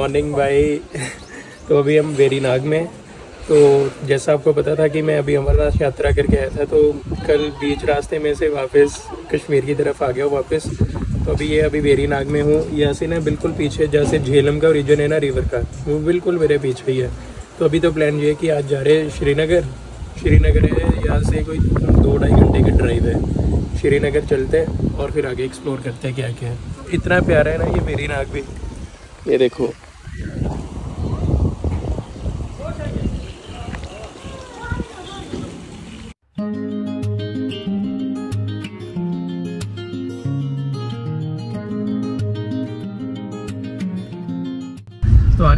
Morning भाई तो अभी हम वेरीनाग में तो जैसा आपको पता था कि मैं अभी अमरनाथ यात्रा करके आया था तो कल बीच रास्ते में से वापस कश्मीर की तरफ़ आ गया हूँ वापस। तो अभी ये अभी वेरीनाग में हूँ। यहाँ से ना बिल्कुल पीछे जैसे झेलम का रीजन है ना रिवर का, वो बिल्कुल मेरे पीछे ही है। तो अभी तो प्लान ये है कि आज जा रहे हैं श्रीनगर। श्रीनगर है, यहाँ से कोई दो ढाई घंटे की ड्राइव है। श्रीनगर चलते हैं और फिर आगे एक्सप्लोर करते हैं क्या क्या है। इतना प्यारा है ना ये वेरीनाग भी। ये देखो।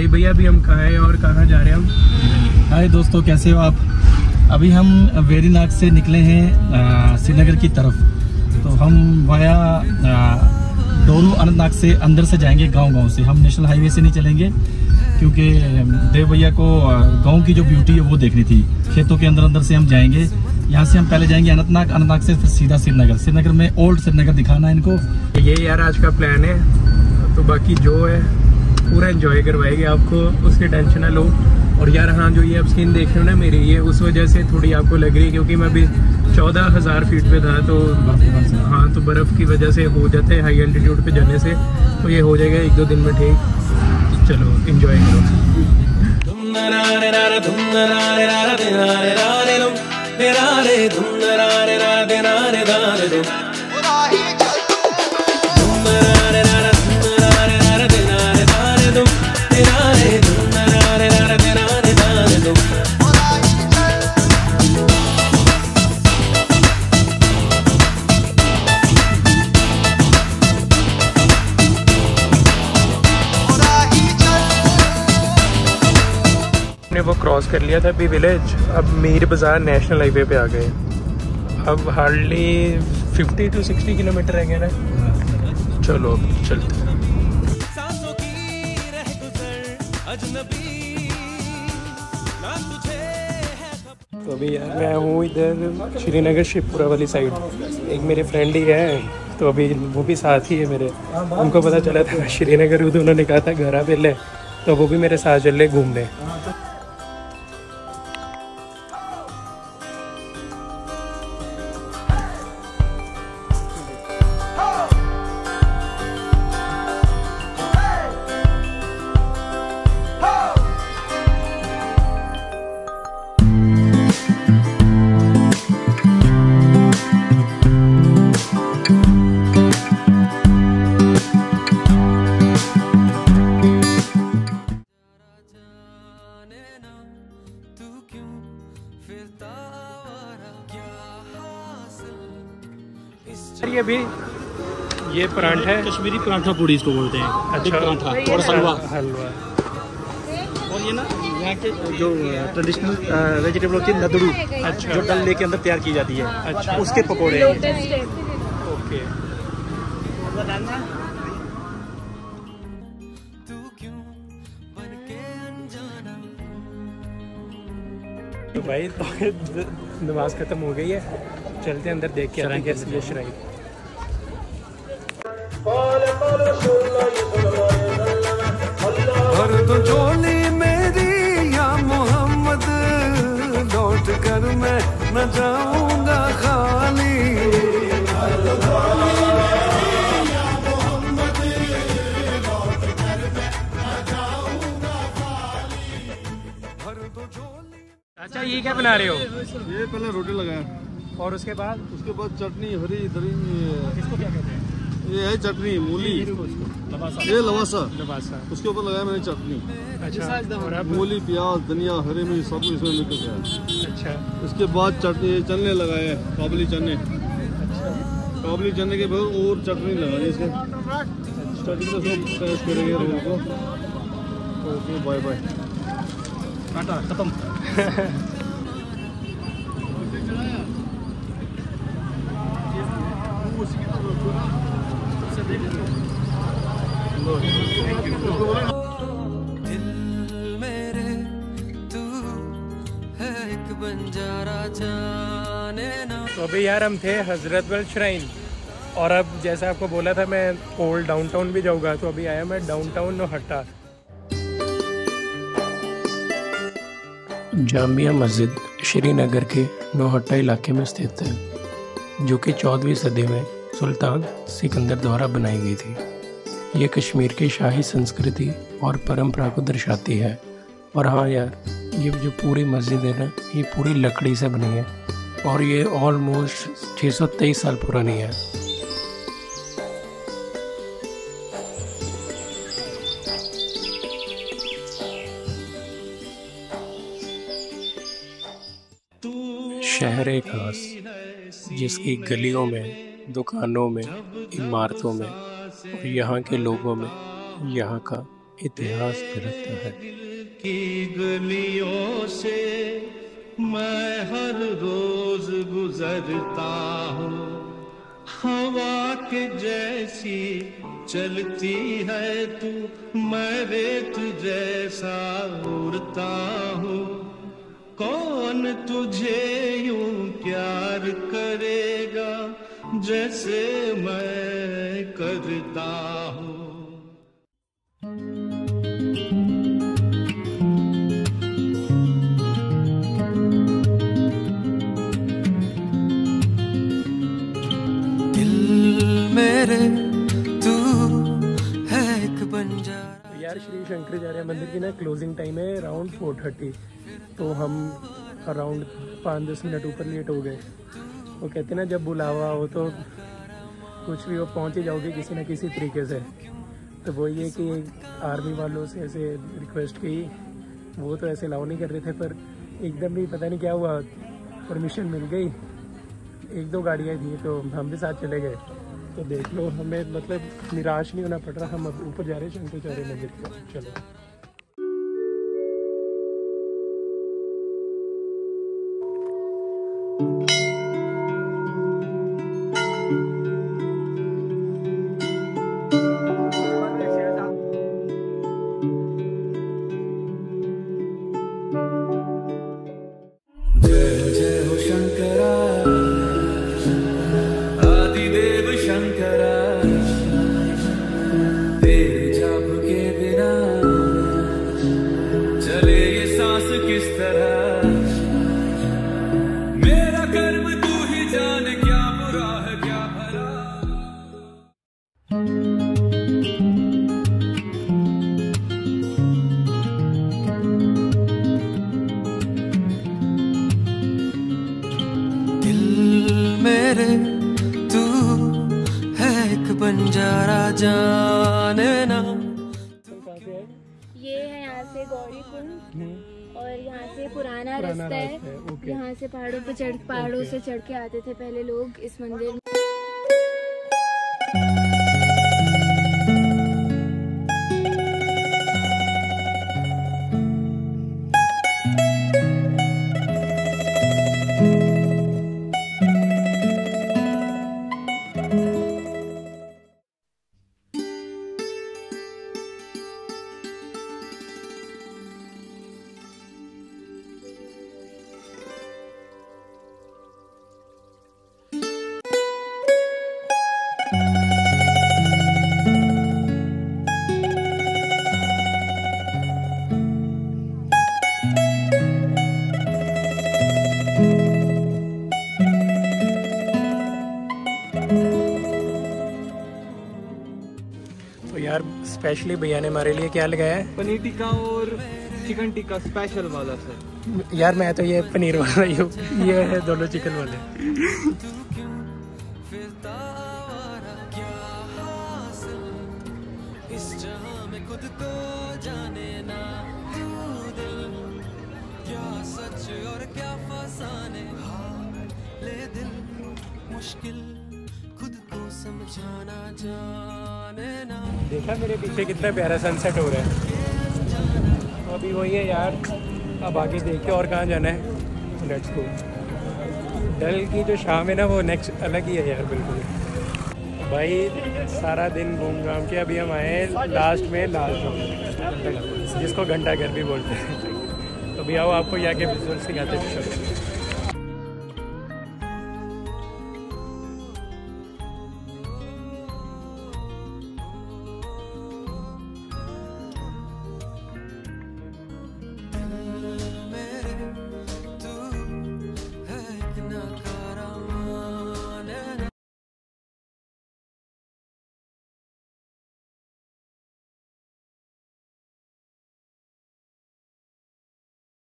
तो भैया अभी हम कहाँ हैं और कहाँ जा रहे हैं हम? हाय दोस्तों, कैसे हो आप? अभी हम वेरीनाग से निकले हैं श्रीनगर की तरफ़। तो हम वाया डोरू अनंतनाग से अंदर से जाएँगे गांव-गांव से। हम नेशनल हाईवे से नहीं चलेंगे, क्योंकि देव भैया को गाँव की जो ब्यूटी है वो देखनी थी। खेतों के अंदर अंदर से हम जाएँगे। यहाँ से हम पहले जाएँगे अनंतनाग अनंतनाग से फिर सीधा श्रीनगर। श्रीनगर में ओल्ड श्रीनगर दिखाना है इनको। ये यार आज का प्लान है। तो बाकी जो है पूरा इन्जॉय करवाएगी आपको, उसकी टेंशन ना लो। और यार हाँ जो ये आप स्किन देख रहे हो ना मेरी, ये उस वजह से थोड़ी आपको लग रही है क्योंकि मैं अभी चौदह हज़ार फीट पे था तो हाँ तो बर्फ़ की वजह से हो जाते हैं हाई एल्टीट्यूड पे जाने से तो ये हो जाएगा एक दो दिन में ठीक। चलो इन्जॉय करो। क्रॉस कर लिया था अभी विलेज अब मीर बाज़ार नेशनल हाईवे पे आ गए। अब हार्डली 50 टू 60 किलोमीटर रह गए ना। चलो अब चलते हैं। तो अभी यार मैं हूँ इधर श्रीनगर शिवपुरा वाली साइड एक मेरे फ्रेंड ही है तो अभी वो भी साथ ही है मेरे। उनको पता चला था मैं श्रीनगर हूँ तो उन्होंने कहा था घर आ पहले। तो वो भी मेरे साथ चल रहे घूमने। परांठा है। कश्मीरी पराठा पूड़ी इसको बोलते हैं। अच्छा। पराठा और हलवा। हलवा। और ये ना यहाँ के जो ट्रेडिशनल वेजिटेबल होती है नदड़ू अच्छा। जो डल लेके अंदर तैयार की जाती है। अच्छा। उसके पकोड़े। हैं ओके। तो भाई तो नमाज़ खत्म हो गई है। चलते हैं अंदर देख के आते हैं कैसी है। श्राइन न जाऊँगा खाली। भर दो झोली। अच्छा ये क्या बना रहे हो? ये पहले रोटी लगाया। और उसके बाद? उसके बाद चटनी हरी दरी इसको क्या कहते हैं? ये है चटनी मूली। ये लवासा। उसके ऊपर लगाया मैंने चटनी। अच्छा मूली प्याज धनिया हरी मिर्च सब कुछ इसमें मिक्स है अच्छा। इसके बाद चटनी चने लगाए हैं, काबली चने। काबली चने के बाद और चटनी लगाई इसके। चटनी को सब पेस्ट करेंगे रोल को। ओके बाय बाय टाटा खत्म। दिल मेरे तू है एक बंजारा जाने ना तो अभी यार हम थे हजरतबल श्राइन और अब जैसा आपको बोला था मैं ओल्ड डाउनटाउन भी जाऊँगा तो अभी आया मैं डाउनटाउन नोहट्टा जामिया मस्जिद श्रीनगर के नोहट्टा इलाके में स्थित है जो कि चौदहवीं सदी में सुल्तान सिकंदर द्वारा बनाई गई थी। ये कश्मीर की शाही संस्कृति और परंपरा को दर्शाती है। और हाँ यार, ये जो पूरी मस्जिद है ना, ये पूरी लकड़ी से बनी है। और ये ऑलमोस्ट 623 साल पुरानी है। शहर खास, जिसकी गलियों में, दुकानों में, इमारतों में और यहाँ के लोगों में यहाँ का इतिहास झलकता है। की गलियों से मैं हर रोज गुजरता हूँ। हवा के जैसी चलती है तू, मैं रेत जैसा उड़ता हूँ। कौन तुझे यूँ प्यार करेगा जैसे मैं करता हूँ। मेरे तू है यार श्री शंकराचार्य मंदिर की ना क्लोजिंग टाइम है अराउंड फोर थर्टी तो हम अराउंड पाँच दस मिनट ऊपर लेट हो गए। वो कहते ना, जब बुलावा हो तो कुछ भी हो पहुँच ही जाओगे किसी ना किसी तरीके से। तो वो ये कि आर्मी वालों से ऐसे रिक्वेस्ट की, वो तो ऐसे अलाउ नहीं कर रहे थे, पर एकदम भी पता नहीं क्या हुआ परमिशन मिल गई। एक दो गाड़ियाँ थी तो हम भी साथ चले गए। तो देख लो, हमें मतलब निराश नहीं होना पड़ रहा, हम अब ऊपर जा रहे हैं शंकराचार्य मंदिर। चलो। बंजारा जाने ना। ये है यहाँ से गौरी कुंड और यहाँ से पुराना, पुराना रास्ता है। यहाँ से पहाड़ों पे चढ़ पहाड़ों से चढ़ के आते थे पहले लोग इस मंदिर में। तो यार स्पेशली भैया ने हमारे लिए क्या लगाया है? पनीर टिक्का और चिकन टिक्का स्पेशल वाला सर यार मैं तो ये पनीर वाला ही हूँ। ये है दोनों चिकन वाले। में खुद को जाने ना क्या सच और क्या फसाने हार ले दिल मुश्किल खुद को समझाना ना देखा मेरे पीछे कितना प्यारा सनसेट हो रहा है। अभी वही है यार। अब आगे देख के और कहाँ जाना है? लेट्स गो डल की जो शाम है ना, वो नेक्स्ट अलग ही है यार, बिल्कुल। भाई, सारा दिन घूम घाम के अभी हम आए लास्ट में लास्ट में। जिसको घंटा घर भी बोलते हैं। तो भी आओ आपको यहाँ के विजुअल सिखाते हैं।